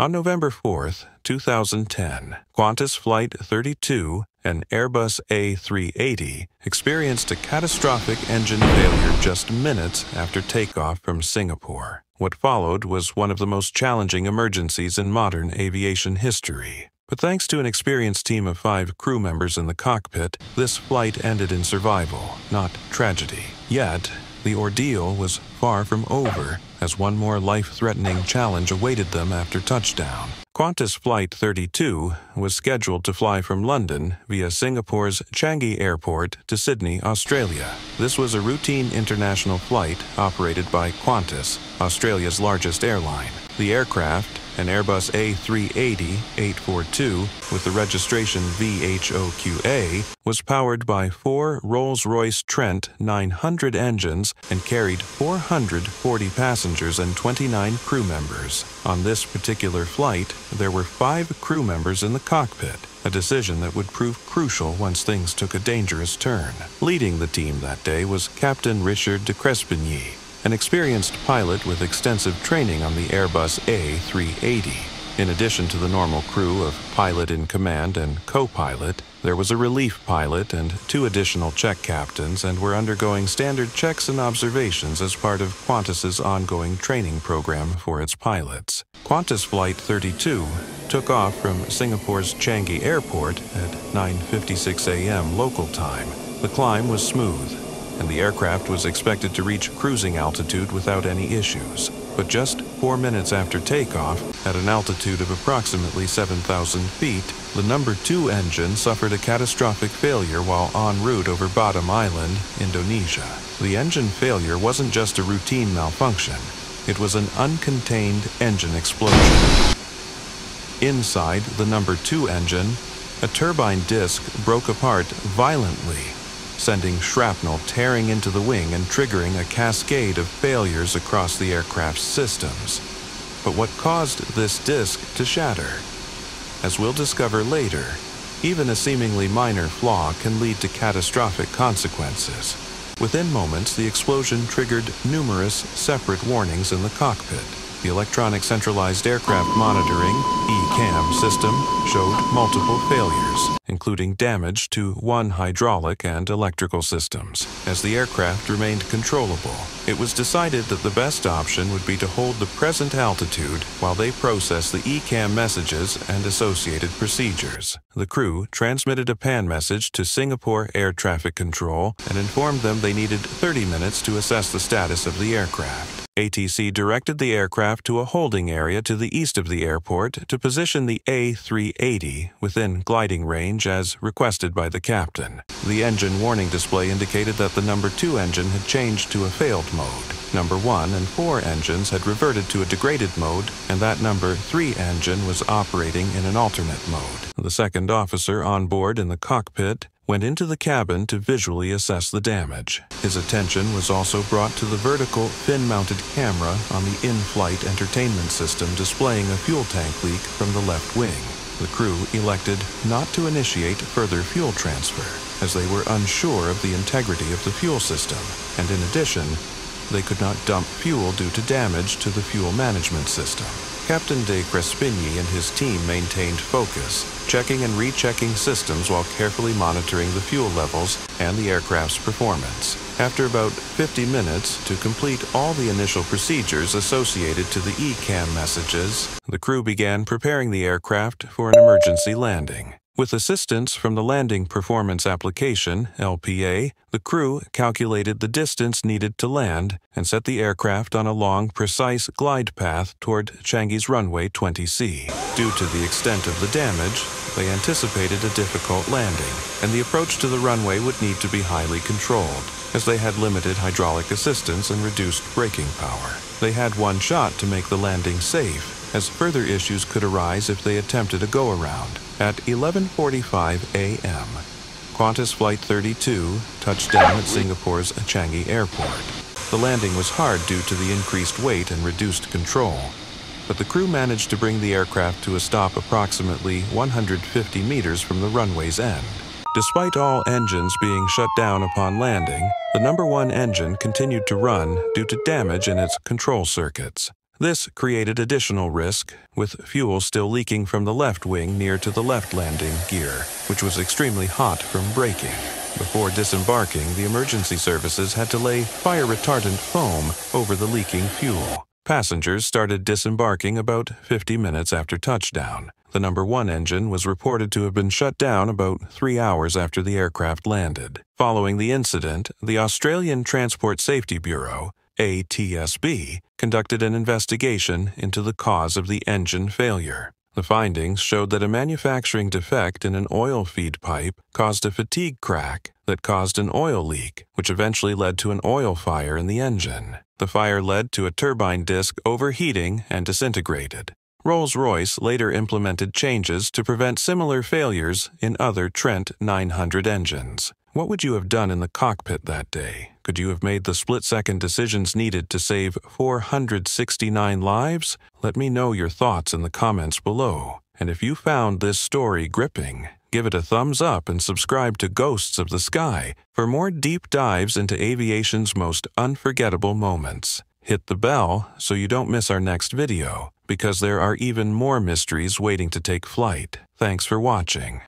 On November 4th, 2010, Qantas Flight 32, an Airbus A380, experienced a catastrophic engine failure just minutes after takeoff from Singapore. What followed was one of the most challenging emergencies in modern aviation history. But thanks to an experienced team of five crew members in the cockpit, this flight ended in survival, not tragedy. Yet, the ordeal was far from over, as one more life-threatening challenge awaited them after touchdown. Qantas Flight 32 was scheduled to fly from London via Singapore's Changi Airport to Sydney, Australia. This was a routine international flight operated by Qantas, Australia's largest airline. The aircraft, an Airbus A380-842 with the registration VHOQA, was powered by four Rolls-Royce Trent 900 engines and carried 440 passengers and 29 crew members. On this particular flight, there were five crew members in the cockpit, a decision that would prove crucial once things took a dangerous turn. Leading the team that day was Captain Richard de Crespigny, an experienced pilot with extensive training on the Airbus A380. In addition to the normal crew of pilot in command and co-pilot, there was a relief pilot and two additional check captains and were undergoing standard checks and observations as part of Qantas's ongoing training program for its pilots. Qantas Flight 32 took off from Singapore's Changi Airport at 9.56 a.m. local time. The climb was smooth, and the aircraft was expected to reach cruising altitude without any issues. But just four minutes after takeoff, at an altitude of approximately 7,000 feet, the number two engine suffered a catastrophic failure while en route over Batam Island, Indonesia. The engine failure wasn't just a routine malfunction, it was an uncontained engine explosion. Inside the number two engine, a turbine disc broke apart violently sending shrapnel tearing into the wing and triggering a cascade of failures across the aircraft's systems. But what caused this disk to shatter? As we'll discover later, even a seemingly minor flaw can lead to catastrophic consequences. Within moments, the explosion triggered numerous separate warnings in the cockpit. The Electronic Centralized Aircraft Monitoring ECAM system showed multiple failures, including damage to one hydraulic and electrical systems. As the aircraft remained controllable, it was decided that the best option would be to hold the present altitude while they process the ECAM messages and associated procedures. The crew transmitted a PAN message to Singapore Air Traffic Control and informed them they needed 30 minutes to assess the status of the aircraft. ATC directed the aircraft to a holding area to the east of the airport to position the A380 within gliding range as requested by the captain. The engine warning display indicated that the number 2 engine had changed to a failed mode. Number 1 and 4 engines had reverted to a degraded mode, and that number 3 engine was operating in an alternate mode. The second officer on board in the cockpit went into the cabin to visually assess the damage. His attention was also brought to the vertical, fin-mounted camera on the in-flight entertainment system displaying a fuel tank leak from the left wing. The crew elected not to initiate further fuel transfer, as they were unsure of the integrity of the fuel system, and in addition, they could not dump fuel due to damage to the fuel management system. Captain de Crespigny and his team maintained focus, checking and rechecking systems while carefully monitoring the fuel levels and the aircraft's performance. After about 50 minutes to complete all the initial procedures associated to the ECAM messages, the crew began preparing the aircraft for an emergency landing. With assistance from the Landing Performance Application, LPA, the crew calculated the distance needed to land and set the aircraft on a long, precise glide path toward Changi's runway 20C. Due to the extent of the damage, they anticipated a difficult landing, and the approach to the runway would need to be highly controlled, as they had limited hydraulic assistance and reduced braking power. They had one shot to make the landing safe, as further issues could arise if they attempted a go-around. At 11.45 a.m., Qantas Flight 32 touched down at Singapore's Changi Airport. The landing was hard due to the increased weight and reduced control, but the crew managed to bring the aircraft to a stop approximately 150 meters from the runway's end. Despite all engines being shut down upon landing, the number one engine continued to run due to damage in its control circuits. This created additional risk, with fuel still leaking from the left wing near to the left landing gear, which was extremely hot from braking. Before disembarking, the emergency services had to lay fire retardant foam over the leaking fuel. Passengers started disembarking about 50 minutes after touchdown. The number one engine was reported to have been shut down about three hours after the aircraft landed. Following the incident, the Australian Transport Safety Bureau, ATSB, conducted an investigation into the cause of the engine failure. The findings showed that a manufacturing defect in an oil feed pipe caused a fatigue crack that caused an oil leak, which eventually led to an oil fire in the engine. The fire led to a turbine disc overheating and disintegrated. Rolls Royce later implemented changes to prevent similar failures in other Trent 900 engines. What would you have done in the cockpit that day? Could you have made the split second decisions needed to save 469 lives? Let me know your thoughts in the comments below. And if you found this story gripping, give it a thumbs up and subscribe to Ghosts of the Sky for more deep dives into aviation's most unforgettable moments. Hit the bell so you don't miss our next video, because there are even more mysteries waiting to take flight. Thanks for watching.